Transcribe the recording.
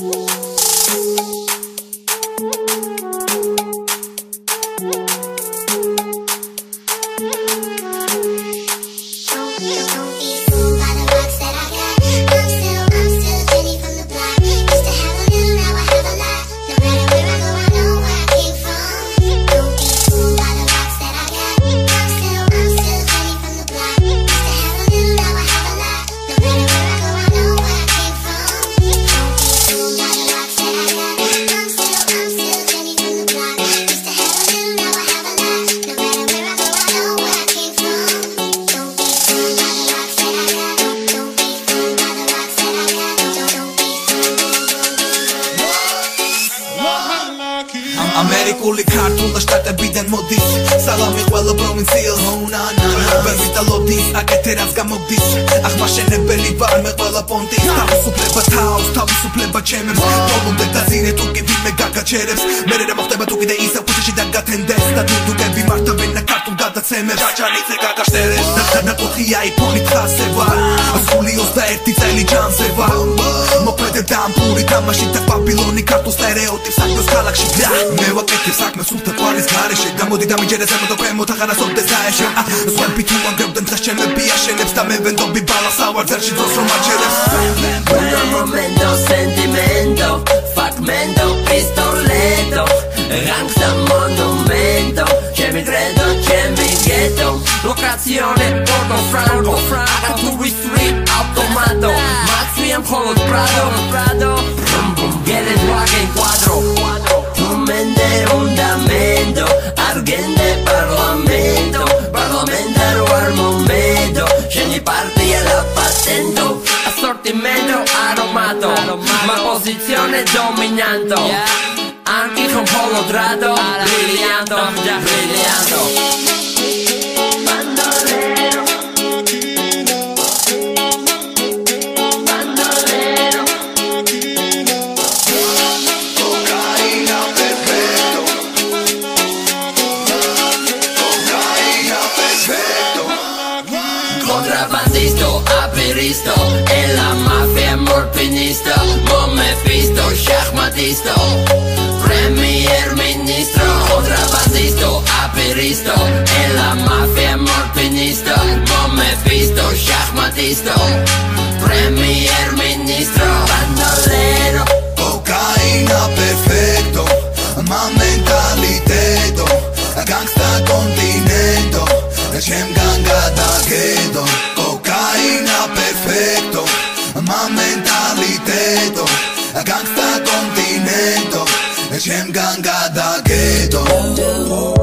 you ამერიკული ქართულა შტატებიდან მოდის. სალამი ყველა პროვინციელ ჰონანა ვერმიტალოდის აკეთერას გამოგდის ახმაშენებელი ვარ მე ყველა პონტის. თავისუფლება თავს თავისუფლება ჩემებს. ბოლომდე დაზინე თუ კი ვინმე გაგაჩერებს. მე რა მოხდება თუ კიდე ისა ქუჩაში და გათენდეს. და დუდუკები მართავენ ქართულ გადაცემებს. გაჩანიცე გაგაშტერეს და და კუთხი აიფონი ხასება სული 21 წელი ჯანსება მოკლედ დამპური თამაში და ქართულ სტერეოტიპს აკეთებს ქალაქში. და მე ვაკეთებ საქმეს სულთა ყვარის გარეშე. და მიჯერე ზემოთ ქვემოთ აღარა სოდეს დაეშე სვემპი თუ ამგებდნენ დღეს ჩემები აშენებს და მე ვენდობი ბალას ავარძელში დროს რომ აჩერებს momento sentimento fragmento pistoletto gangsta monumento che mi credo che mi ghetto. Locazione porto franco aga tourist street automato. Maxiam Hollow it rock en cuadro Tumende fundamento Argente parlamento. Parlamentaro al momento Scegli parti e la patento. Assortimento aromato Ma posizione dominante Anche con Polo Drato Brillando, brillando Ελά μαφία μορφηνίστων, μο με πίστε, σιγμatisti. Πremier, ministro, ο απερίστο. Ελά μαφία μορφηνίστων, μο με πίστε, σιγμatisti. Perfecto Ma mentaliteto Gangsta continento Chem ganga da ghetto